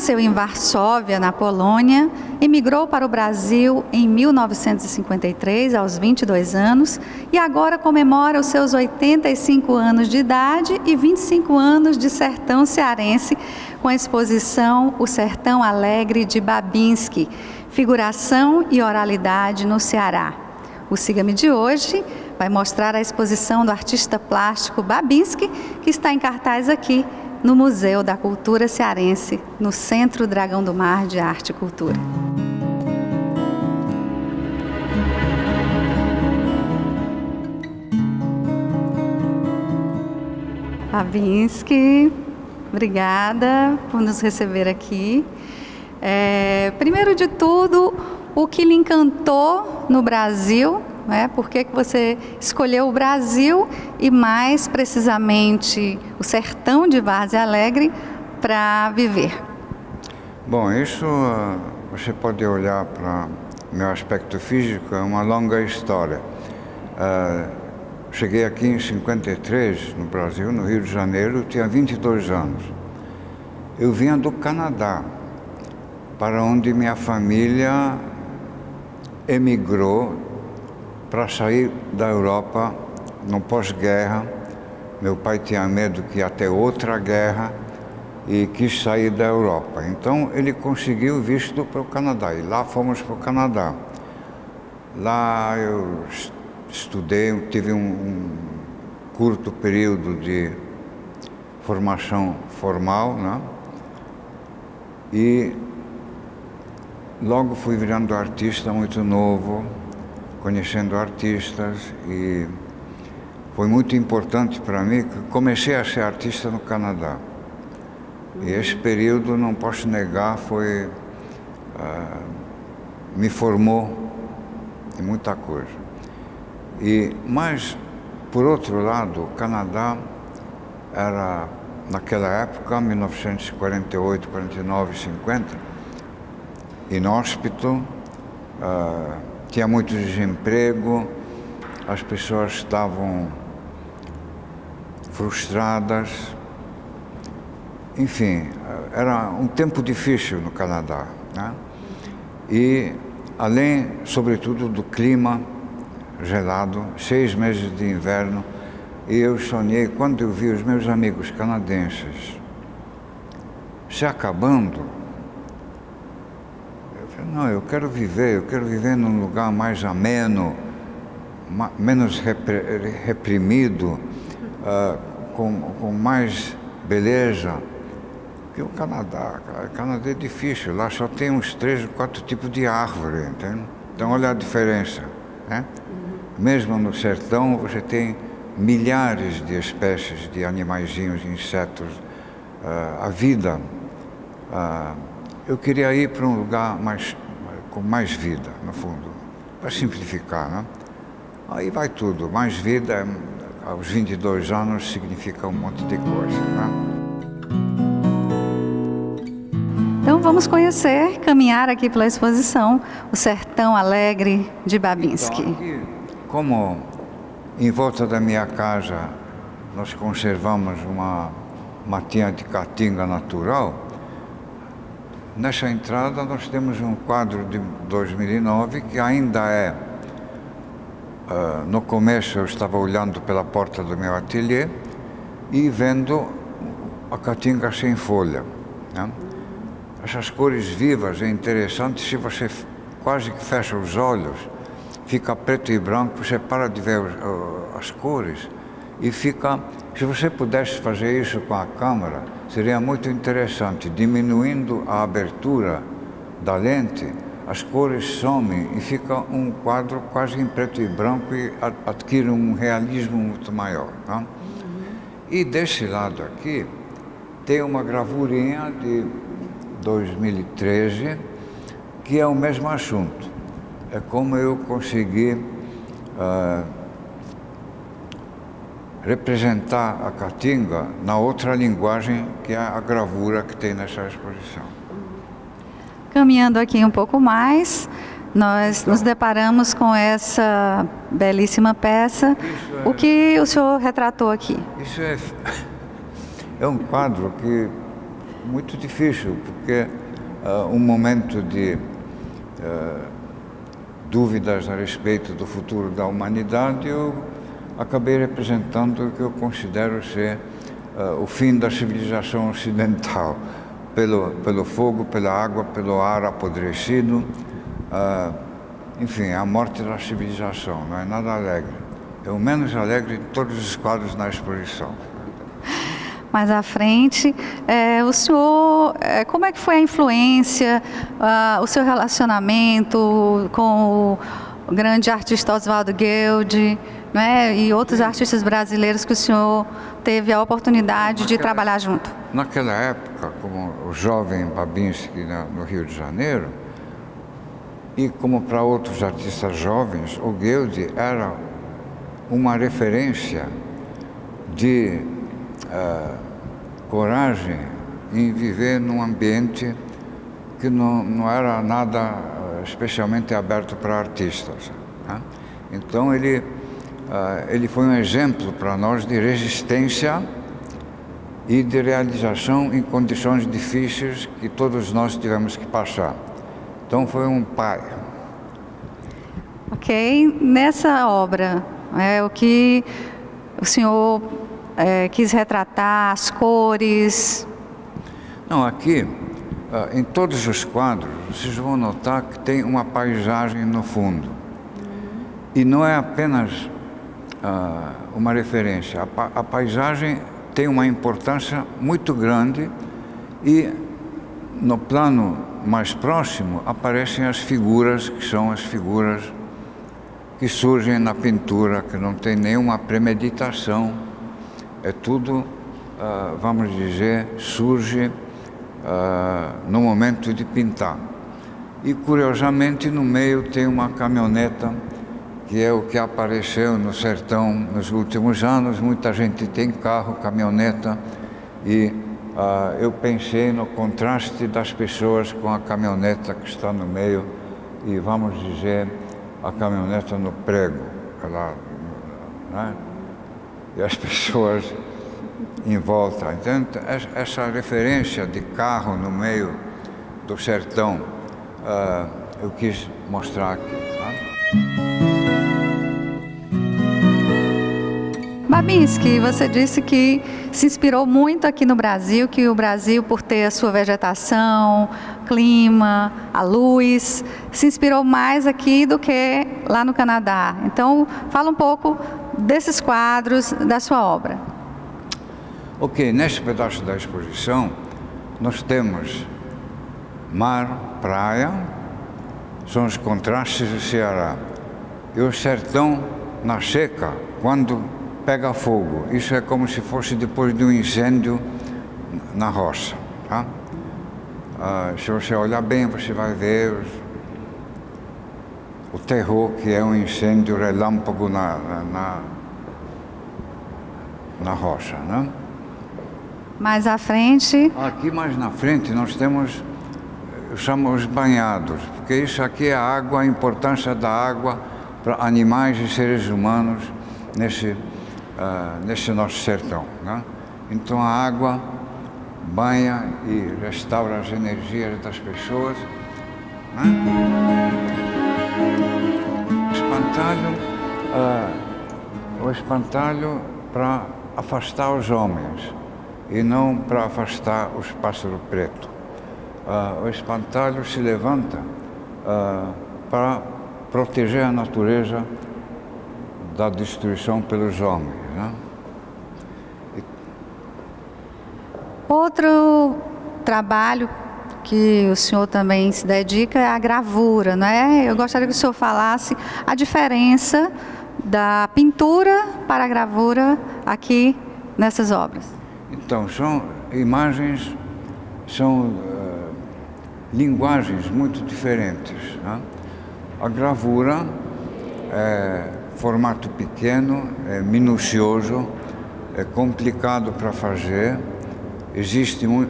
nasceu em Varsóvia, na Polônia, emigrou para o Brasil em 1953, aos 22 anos, e agora comemora os seus 85 anos de idade e 25 anos de sertão cearense com a exposição O Sertão Alegre de Babinski, figuração e oralidade no Ceará. O Siga-me de hoje vai mostrar a exposição do artista plástico Babinski, que está em cartaz aqui no Museu da Cultura Cearense, no Centro Dragão do Mar de Arte e Cultura. Babinski, obrigada por nos receber aqui. É, primeiro de tudo, o que lhe encantou no Brasil né? Por que, que você escolheu o Brasil e mais precisamente o sertão de Várzea Alegre para viver? Bom, isso ah, você pode olhar para meu aspecto físico, é uma longa história. Uh, cheguei aqui em 53, no Brasil, no Rio de Janeiro, tinha 22 anos. Eu vinha do Canadá, para onde minha família emigrou para sair da Europa no pós-guerra. Meu pai tinha medo que ia ter outra guerra e quis sair da Europa. Então ele conseguiu visto para o Canadá e lá fomos para o Canadá. Lá eu estudei, tive um, um curto período de formação formal, né? E logo fui virando artista muito novo conhecendo artistas e foi muito importante para mim que comecei a ser artista no Canadá. E esse período, não posso negar, foi uh, me formou em muita coisa. E mas por outro lado, o Canadá era naquela época, 1948, 49, 50, inóspito. Uh, tinha muito desemprego, as pessoas estavam frustradas. Enfim, era um tempo difícil no Canadá. Né? E, além, sobretudo, do clima gelado, seis meses de inverno, e eu sonhei, quando eu vi os meus amigos canadenses se acabando, não, eu quero viver, eu quero viver num lugar mais ameno, menos reprimido, uh, com, com mais beleza. Porque o Canadá, o Canadá é difícil, lá só tem uns três, quatro tipos de árvore, entende? Então olha a diferença, né? Mesmo no sertão você tem milhares de espécies de animaizinhos, insetos, uh, a vida. Uh, eu queria ir para um lugar mais, com mais vida, no fundo, para simplificar, né? Aí vai tudo, mais vida, aos 22 anos, significa um monte de coisa, né? Então vamos conhecer, caminhar aqui pela exposição, o Sertão Alegre de Babinski. Então, como em volta da minha casa nós conservamos uma matinha de caatinga natural, Nessa entrada nós temos um quadro de 2009 que ainda é. Uh, no começo eu estava olhando pela porta do meu ateliê e vendo a caatinga sem folha. Né? Essas cores vivas é interessante se você quase que fecha os olhos, fica preto e branco, você para de ver uh, as cores e fica. Se você pudesse fazer isso com a câmera, seria muito interessante, diminuindo a abertura da lente, as cores somem e fica um quadro quase em preto e branco e adquire um realismo muito maior. Tá? E desse lado aqui tem uma gravurinha de 2013 que é o mesmo assunto. É como eu consegui uh, representar a caatinga na outra linguagem que é a gravura que tem nessa exposição. Caminhando aqui um pouco mais, nós então, nos deparamos com essa belíssima peça. É, o que o senhor retratou aqui? Isso é, é um quadro que muito difícil, porque uh, um momento de uh, dúvidas a respeito do futuro da humanidade, eu acabei representando o que eu considero ser uh, o fim da civilização ocidental, pelo, pelo fogo, pela água, pelo ar apodrecido, enfim, a morte da civilização, não é nada alegre. É o menos alegre de todos os quadros na exposição mais à frente. É, o senhor, é, como é que foi a influência, uh, o seu relacionamento com o grande artista Oswaldo Guild, né, e outros artistas brasileiros que o senhor teve a oportunidade naquela, de trabalhar junto? Naquela época, como o jovem Babinski no Rio de Janeiro, e como para outros artistas jovens, o Guild era uma referência de uh, coragem em viver num ambiente que não, não era nada uh, especialmente aberto para artistas. Né? Então ele, ele foi um exemplo para nós de resistência e de realização em condições difíceis que todos nós tivemos que passar. Então foi um pai. Ok, nessa obra, é o que o senhor é, quis retratar as cores? Não, aqui, ah, em todos os quadros, vocês vão notar que tem uma paisagem no fundo. E não é apenas uh, uma referência. A, a paisagem tem uma importância muito grande e no plano mais próximo aparecem as figuras que são as figuras que surgem na pintura, que não tem nenhuma premeditação é tudo, uh, vamos dizer, surge uh, no momento de pintar. E curiosamente no meio tem uma caminhoneta que é o que apareceu no sertão nos últimos anos. Muita gente tem carro, caminhoneta e uh, eu pensei no contraste das pessoas com a caminhoneta que está no meio e vamos dizer a caminhoneta no prego, ela, né? e as pessoas em volta. Então, essa referência de carro no meio do sertão, uh, eu quis mostrar aqui. Babinski, você disse que se inspirou muito aqui no Brasil, que o Brasil, por ter a sua vegetação, clima, a luz, se inspirou mais aqui do que lá no Canadá. Então, fala um pouco desses quadros da sua obra. Ok, neste pedaço da exposição nós temos mar, praia, são os contrastes do Ceará. E o sertão na seca, quando pega fogo. Isso é como se fosse depois de um incêndio na roça. Tá? Ah, se você olhar bem, você vai ver os, o terror que é um incêndio relâmpago na, na, na rocha. Né? Mais à frente? Aqui mais na frente nós temos, eu chamo os banhados, porque isso aqui é a água, a importância da água para animais e seres humanos nesse, uh, nesse nosso sertão. Né? Então a água banha e restaura as energias das pessoas. Né? Espantalho, uh, o espantalho para afastar os homens e não para afastar os pássaros pretos. Uh, o espantalho se levanta uh, para proteger a natureza da destruição pelos homens. Né? E... Outro trabalho que o senhor também se dedica é a gravura, não é? Eu gostaria que o senhor falasse a diferença da pintura para a gravura aqui nessas obras. Então, são imagens, são uh, linguagens muito diferentes. Né? A gravura é formato pequeno, é minucioso, é complicado para fazer, existe, uh,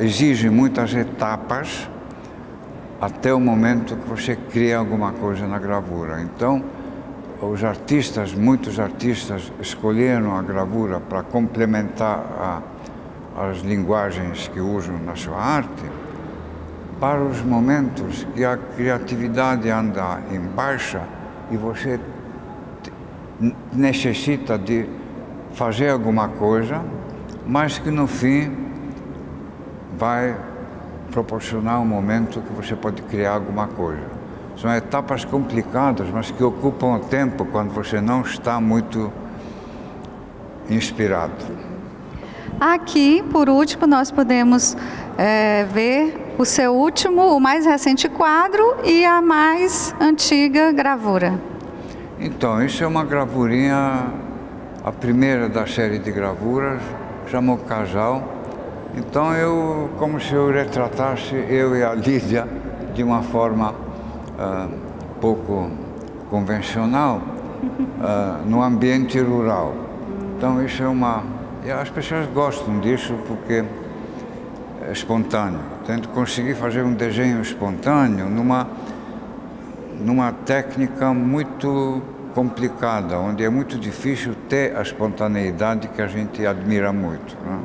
exige muitas etapas até o momento que você cria alguma coisa na gravura. Então, os artistas, muitos artistas escolheram a gravura para complementar a, as linguagens que usam na sua arte, para os momentos que a criatividade anda em baixa e você necessita de fazer alguma coisa, mas que no fim vai proporcionar um momento que você pode criar alguma coisa. São etapas complicadas, mas que ocupam o tempo quando você não está muito inspirado. Aqui, por último, nós podemos é, ver o seu último, o mais recente quadro e a mais antiga gravura. Então, isso é uma gravurinha, a primeira da série de gravuras, chamou Casal. Então, eu, como se eu retratasse eu e a Lídia de uma forma uh, pouco convencional, uh, no ambiente rural. Então, isso é uma. As pessoas gostam disso porque é espontâneo. Tento conseguir fazer um desenho espontâneo numa numa técnica muito complicada, onde é muito difícil ter a espontaneidade que a gente admira muito. Né?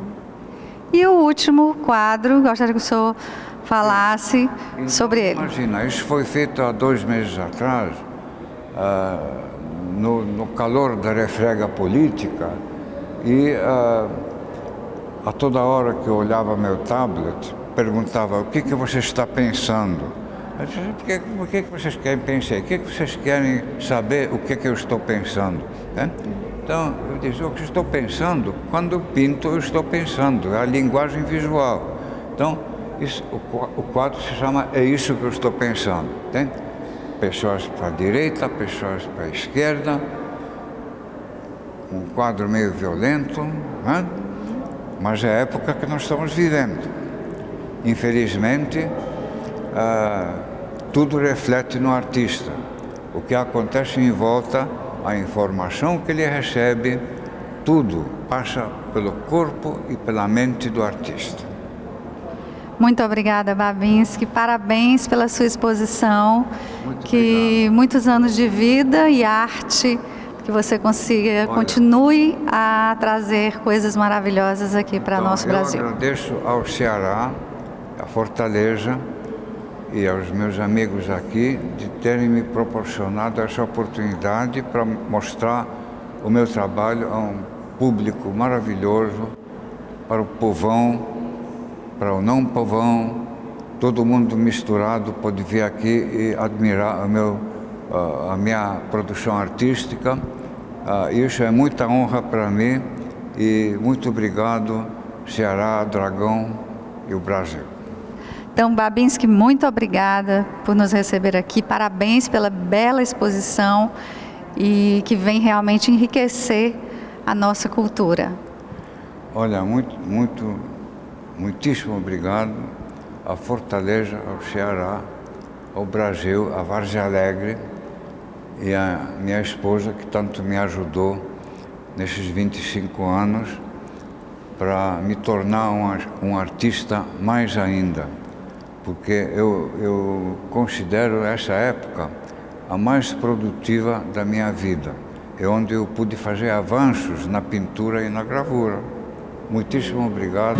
E o último quadro, gostaria que o senhor falasse então, sobre ele. Imagina, isso foi feito há dois meses atrás, uh, no, no, calor da refrega política, e uh, a toda hora que eu olhava meu tablet, perguntava o que, que você está pensando por que, por que, vocês querem pensar? O que, que vocês querem saber o que, que eu estou pensando? Então, eu disse, o que estou pensando, quando eu pinto, eu estou pensando, é a linguagem visual. Então, isso, o, o quadro se chama É Isso que eu estou pensando. Tem pessoas para a direita, pessoas para a esquerda, um quadro meio violento, mas é a época que nós estamos vivendo. Infelizmente, ah, tudo reflete no artista. O que acontece em volta, a informação que ele recebe, tudo passa pelo corpo e pela mente do artista. Muito obrigada, Babinski. Parabéns pela sua exposição. Muito que obrigado. muitos anos de vida e arte que você consiga, Olha, continue a trazer coisas maravilhosas aqui para então, nosso Brasil. Eu agradeço ao Ceará, a Fortaleza, e aos meus amigos aqui de terem me proporcionado essa oportunidade para mostrar o meu trabalho a um público maravilhoso, para o povão, para o não povão, todo mundo misturado pode vir aqui e admirar o meu, a minha produção artística. Ah, isso é muita honra para mim e muito obrigado, Ceará, Dragão e o Brasil. Então, Babinski, muito obrigada por nos receber aqui. Parabéns pela bela exposição e que vem realmente enriquecer a nossa cultura. Olha, muito, muito, muitíssimo obrigado à Fortaleza, ao Ceará, ao Brasil, a Vargem Alegre e a minha esposa que tanto me ajudou nesses 25 anos para me tornar um, um artista mais ainda porque eu, eu considero essa época a mais produtiva da minha vida. É onde eu pude fazer avanços na pintura e na gravura. Muitíssimo obrigado.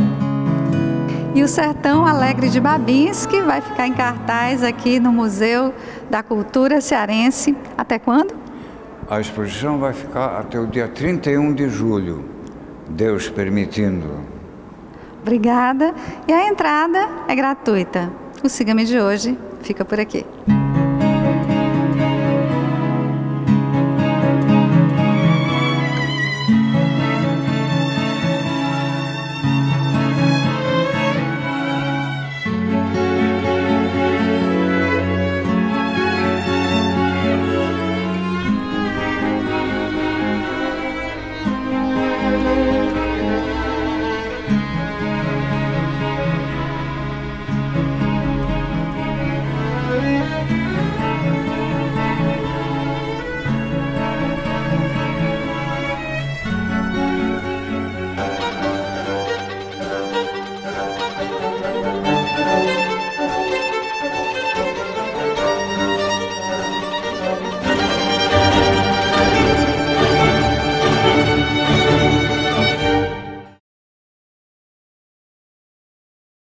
E o Sertão Alegre de Babinski vai ficar em cartaz aqui no Museu da Cultura Cearense. Até quando? A exposição vai ficar até o dia 31 de julho, Deus permitindo. Obrigada. E a entrada é gratuita. O Siga-me de hoje fica por aqui.